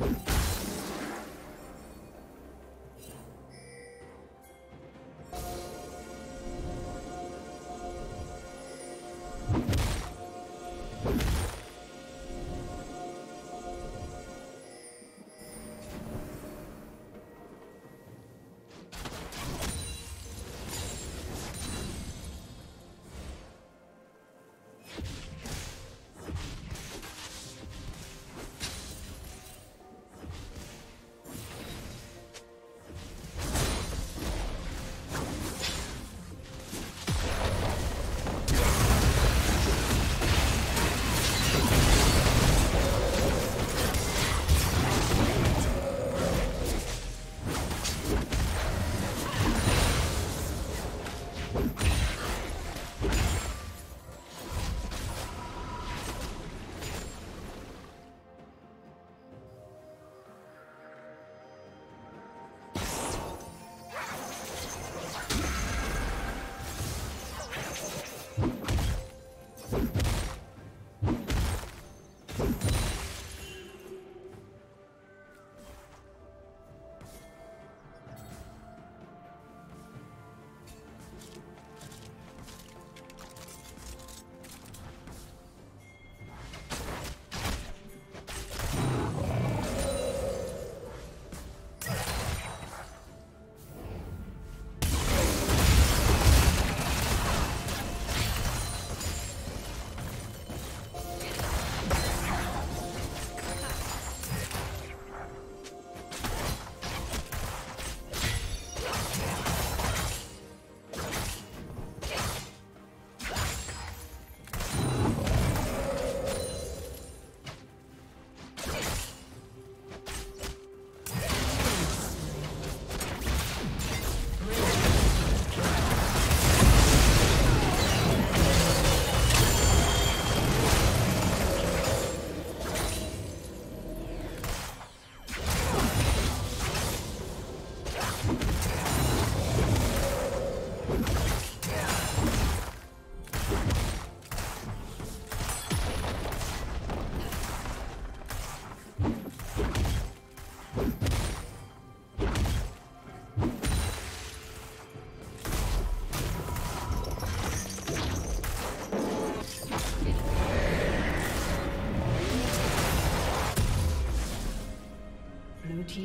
you